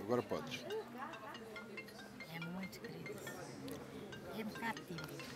Agora pode. É muito querido. É Educativo.